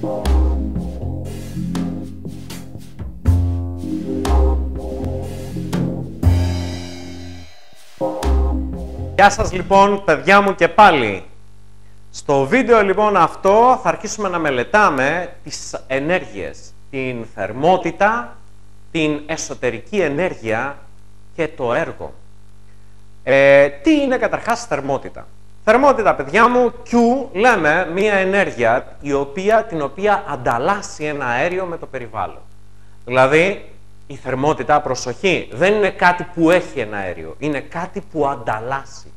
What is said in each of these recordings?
Γεια σας λοιπόν παιδιά μου και πάλι. Στο βίντεο λοιπόν αυτό θα αρχίσουμε να μελετάμε τις ενέργειες, την θερμότητα, την εσωτερική ενέργεια και το έργο. Ε, τι είναι καταρχάς θερμότητα; Θερμότητα, παιδιά μου, Q λέμε μία ενέργεια η οποία, την οποία ανταλλάσσει ένα αέριο με το περιβάλλον. Δηλαδή, η θερμότητα, προσοχή, δεν είναι κάτι που έχει ένα αέριο. Είναι κάτι που ανταλλάσσει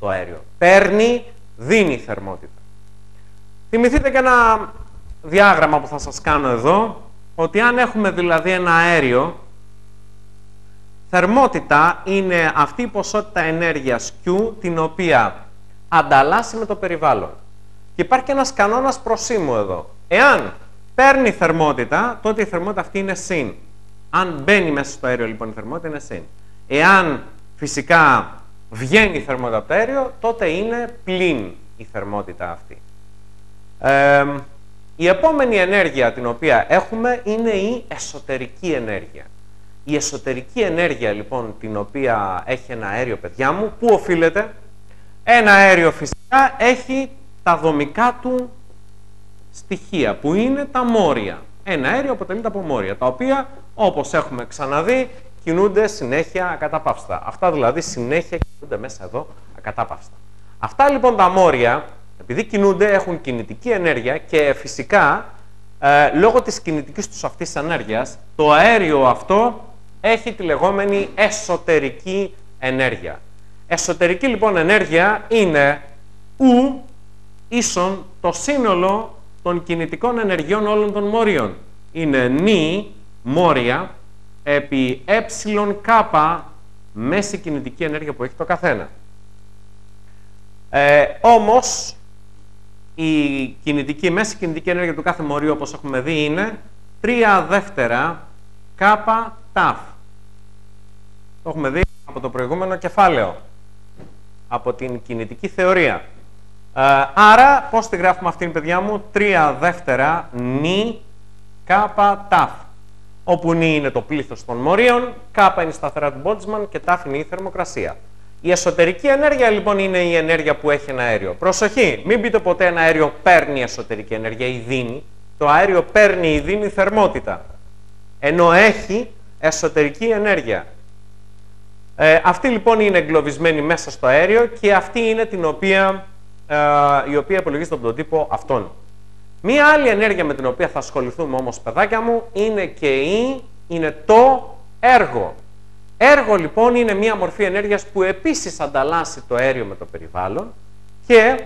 το αέριο. Παίρνει, δίνει θερμότητα. Θυμηθείτε και ένα διάγραμμα που θα σας κάνω εδώ, ότι αν έχουμε δηλαδή ένα αέριο, θερμότητα είναι αυτή η ποσότητα ενέργειας Q, την οποία ανταλλάσσει με το περιβάλλον. Και υπάρχει και ένας κανόνας προσήμου εδώ. Εάν παίρνει θερμότητα, τότε η θερμότητα αυτή είναι συν. Αν μπαίνει μέσα στο αέριο λοιπόν η θερμότητα είναι συν. Εάν φυσικά βγαίνει η θερμότητα από το αέριο, τότε είναι πλην η θερμότητα αυτή. η επόμενη ενέργεια την οποία έχουμε είναι η εσωτερική ενέργεια. Η εσωτερική ενέργεια λοιπόν την οποία έχει ένα αέριο παιδιά μου, πού οφείλεται. Ένα αέριο φυσικά έχει τα δομικά του στοιχεία που είναι τα μόρια. Ένα αέριο αποτελείται από μόρια, τα οποία όπως έχουμε ξαναδεί κινούνται συνέχεια ακαταπαύστα. Αυτά δηλαδή συνέχεια κινούνται μέσα εδώ ακατάπαυστα. Αυτά λοιπόν τα μόρια, επειδή κινούνται, έχουν κινητική ενέργεια και φυσικά ε, λόγω της κινητικής τους αυτής ενέργειας, το αέριο αυτό έχει τη λεγόμενη εσωτερική ενέργεια. Εσωτερική λοιπόν ενέργεια είναι ου ίσον το σύνολο των κινητικών ενεργειών όλων των μόριων. Είναι νη, μόρια, επί ε κάπα μέση κινητική ενέργεια που έχει το καθένα. Ε, όμως, η κινητική, μέση κινητική ενέργεια του κάθε μορίου, όπως έχουμε δει, είναι 3 δεύτερα κάπα ταφ. Το έχουμε δει από το προηγούμενο κεφάλαιο, από την κινητική θεωρία. Ε, άρα, πώς τη γράφουμε αυτήν, παιδιά μου, 3 δεύτερα νη κάπα ταφ όπου νη είναι το πλήθος των μορίων, κάπα είναι η σταθερά του Μπότσμαν και τάφ είναι η θερμοκρασία. Η εσωτερική ενέργεια λοιπόν είναι η ενέργεια που έχει ένα αέριο. Προσοχή, μην πείτε ποτέ ένα αέριο παίρνει εσωτερική ενέργεια ή δίνει. Το αέριο παίρνει ή δίνει θερμότητα. Ενώ έχει εσωτερική ενέργεια. Ε, αυτή λοιπόν είναι εγκλωβισμένη μέσα στο αέριο και αυτή είναι την οποία, ε, η οποία υπολογίζεται από τον τύπο αυτόν. Μία άλλη ενέργεια με την οποία θα ασχοληθούμε όμως, παιδάκια μου, είναι και η, είναι το έργο. Έργο λοιπόν είναι μία μορφή ενέργειας που επίσης ανταλλάσσει το αέριο με το περιβάλλον και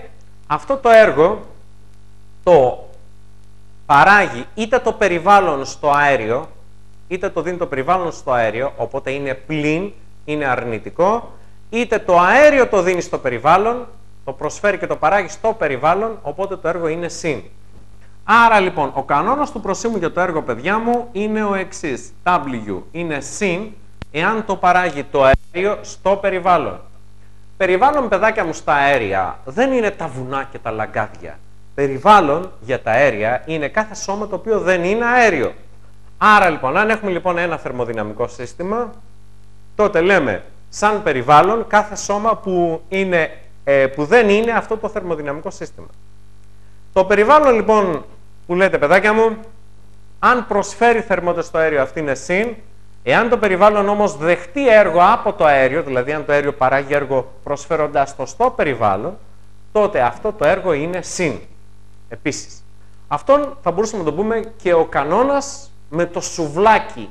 αυτό το έργο το παράγει είτε το περιβάλλον στο αέριο, είτε το δίνει το περιβάλλον στο αέριο, οπότε είναι πλην, είναι αρνητικό, είτε το αέριο το δίνει στο περιβάλλον, το προσφέρει και το παράγει στο περιβάλλον, οπότε το έργο είναι συν. Άρα λοιπόν, ο κανόνας του προσήμου για το έργο, παιδιά μου, είναι ο εξής. W είναι συν εάν το παράγει το αέριο στο περιβάλλον. Περιβάλλον, παιδάκια μου, στα αέρια δεν είναι τα βουνά και τα λαγκάδια. Περιβάλλον για τα αέρια είναι κάθε σώμα το οποίο δεν είναι αέριο. Άρα λοιπόν, αν έχουμε λοιπόν ένα θερμοδυναμικό σύστημα, τότε λέμε σαν περιβάλλον κάθε σώμα που, είναι, ε, που δεν είναι αυτό το θερμοδυναμικό σύστημα. Το περιβάλλον λοιπόν που λέτε παιδάκια μου, αν προσφέρει θερμότητα στο αέριο αυτή είναι συν, εάν το περιβάλλον όμως δεχτεί έργο από το αέριο, δηλαδή αν το αέριο παράγει έργο προσφέροντας το στο περιβάλλον, τότε αυτό το έργο είναι συν. Επίσης. Αυτόν θα μπορούσαμε να το πούμε και ο κανόνας με το σουβλάκι.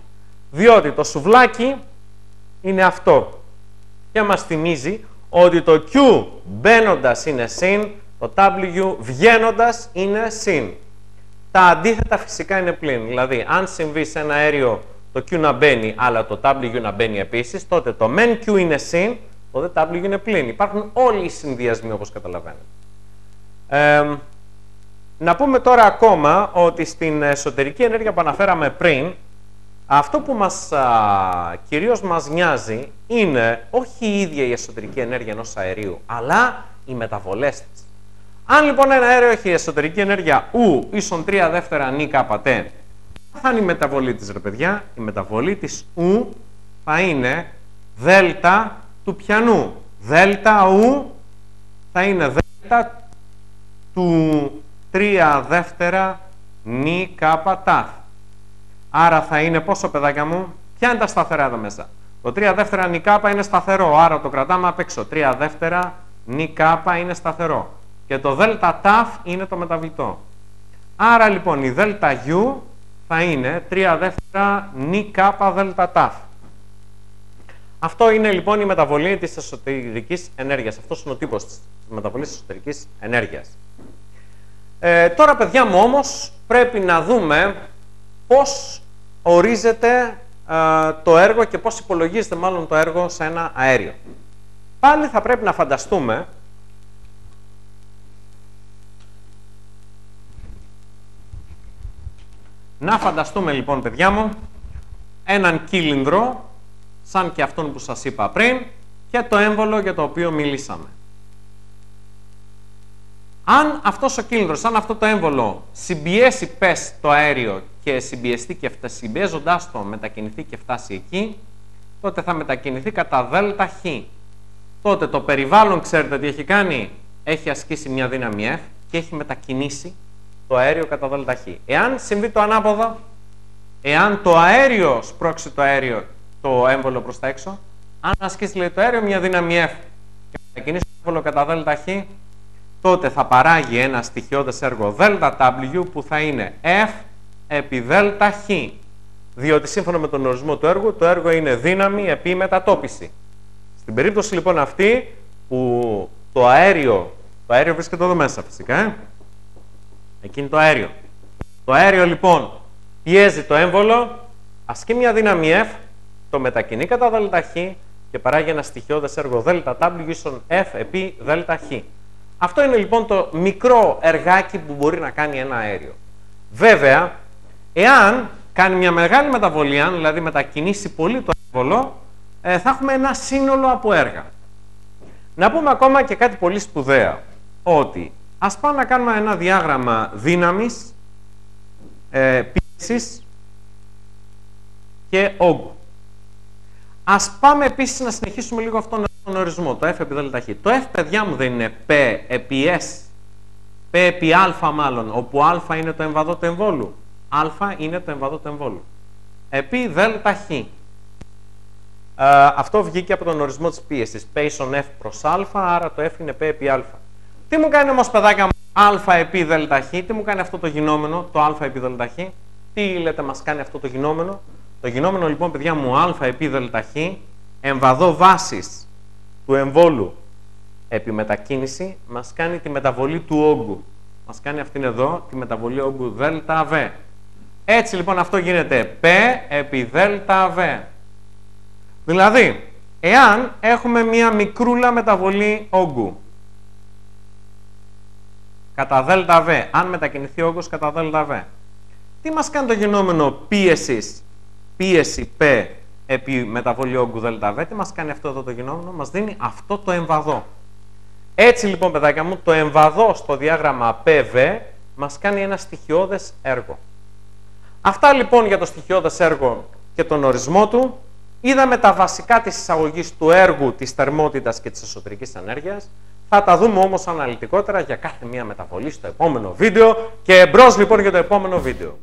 Διότι το σουβλάκι είναι αυτό. Και μας θυμίζει ότι το Q μπαίνοντας είναι συν, το W βγαίνοντας είναι συν. Τα αντίθετα φυσικά είναι πλήν. Δηλαδή, αν συμβεί σε ένα αέριο το Q να μπαίνει, αλλά το W να μπαίνει επίσης, τότε το μεν Q είναι συν, το W είναι πλήν. Υπάρχουν όλοι οι συνδυασμοί όπως καταλαβαίνετε. Ε, να πούμε τώρα ακόμα ότι στην εσωτερική ενέργεια που αναφέραμε πριν, αυτό που μας α, κυρίως μας νοιάζει είναι όχι η ίδια η εσωτερική ενέργεια ενός αερίου, αλλά οι μεταβολές της. Αν λοιπόν ένα αέριο έχει εσωτερική ενέργεια U ίσον 3 δεύτερα νη κάπατε, θα είναι η μεταβολή της ρε παιδιά. Η μεταβολή της U θα είναι δέλτα του πιανού. Δέλτα U θα είναι δέλτα του 3 δεύτερα νη κάπα τάφ. Άρα θα είναι πόσο παιδάκια μου, ποια είναι τα σταθερά εδώ μέσα; Το 3 δεύτερα νη κάπα είναι σταθερό, άρα το κρατάμε απ' έξω. 3 δεύτερα νη κάπα είναι σταθερό. Και το δέλτα τάφ είναι το μεταβλητό. Άρα λοιπόν η δέλτα γιου θα είναι 3 δεύτερα νη κάπα δέλτα τάφ. Αυτό είναι λοιπόν η μεταβολή της εσωτερικής ενέργειας. Αυτός είναι ο τύπος της μεταβολής της εσωτερικής ενέργειας. Ε, τώρα παιδιά μου όμως πρέπει να δούμε πώς ορίζεται ε, το έργο και πώς υπολογίζεται μάλλον το έργο σε ένα αέριο. Πάλι θα πρέπει να φανταστούμε Να φανταστούμε λοιπόν παιδιά μου έναν κύλινδρο σαν και αυτόν που σας είπα πριν και το έμβολο για το οποίο μιλήσαμε. Αν αυτός ο κύλινδρος, αν αυτό το έμβολο συμπιέσει πες το αέριο και συμπιεστεί και φτάσει, συμπιέζοντάς το μετακινηθεί και φτάσει εκεί, τότε θα μετακινηθεί κατά δέλτα χ. Τότε το περιβάλλον, ξέρετε τι έχει κάνει, έχει ασκήσει μια δύναμη F και έχει μετακινήσει το αέριο κατά δέλτα χ. Εάν συμβεί το ανάποδο, εάν το αέριο σπρώξει το αέριο, το έμβολο προς τα έξω, αν ασκήσει λέει, το αέριο μια δύναμη F και μετακινήσει το έμβολο κατά δέλτα χ, τότε θα παράγει ένα στοιχειώδες έργο ΔW που θα είναι F επί ΔΧ. Διότι σύμφωνα με τον ορισμό του έργου, το έργο είναι δύναμη επί μετατόπιση. Στην περίπτωση λοιπόν αυτή που το αέριο, το αέριο βρίσκεται εδώ μέσα φυσικά, ε; Εκείνη το αέριο. Το αέριο λοιπόν πιέζει το έμβολο, ασκεί μια δύναμη F, το μετακινεί κατά ΔΧ και παράγει ένα στοιχειώδες έργο ΔW ίσον F επί ΔΧ. Αυτό είναι λοιπόν το μικρό εργάκι που μπορεί να κάνει ένα αέριο. Βέβαια, εάν κάνει μια μεγάλη μεταβολή, αν δηλαδή μετακινήσει πολύ το έμβολο, ε, θα έχουμε ένα σύνολο από έργα. Να πούμε ακόμα και κάτι πολύ σπουδαίο, ότι ας πάμε να κάνουμε ένα διάγραμμα δύναμης, ε, πίεσης και όγκου. Ας πάμε επίσης να συνεχίσουμε λίγο αυτόν τον ορισμό, το F επί ΔΧ. Το F, παιδιά μου, δεν είναι P επί S, P επί Α μάλλον, όπου Α είναι το εμβαδό του εμβόλου. Α είναι το εμβαδό του εμβόλου. Επί ΔΧ. Ε, αυτό βγήκε από τον ορισμό της πίεσης. P ίσον F προς Α, άρα το F είναι P επί Α. Τι μου κάνει όμως, παιδάκια μου, Α επί ΔΧ, τι μου κάνει αυτό το γινόμενο, το Α επί ΔΧ. Τι λέτε μας κάνει αυτό το γινόμενο; Το γινόμενο λοιπόν, παιδιά μου, α επί ΔΧ, εμβαδό βάσης του εμβόλου επί μετακίνηση, μας κάνει τη μεταβολή του όγκου. Μας κάνει αυτήν εδώ τη μεταβολή όγκου ΔΒ. Έτσι λοιπόν αυτό γίνεται P επί ΔΒ. Δηλαδή, εάν έχουμε μία μικρούλα μεταβολή όγκου κατά ΔΒ, αν μετακινηθεί ο όγκος κατά ΔΒ, τι μας κάνει το γινόμενο πίεσης πίεση P επί μεταβολή όγκου ΔΒ, τι μας κάνει αυτό εδώ το γινόμενο, μας δίνει αυτό το εμβαδό. Έτσι λοιπόν παιδάκια μου, το εμβαδό στο διάγραμμα PV μας κάνει ένα στοιχειώδες έργο. Αυτά λοιπόν για το στοιχειώδες έργο και τον ορισμό του. Είδαμε τα βασικά της εισαγωγής του έργου, της θερμότητας και της εσωτερικής ενέργειας. Θα τα δούμε όμως αναλυτικότερα για κάθε μία μεταβολή στο επόμενο βίντεο και εμπρός λοιπόν για το επόμενο βίντεο.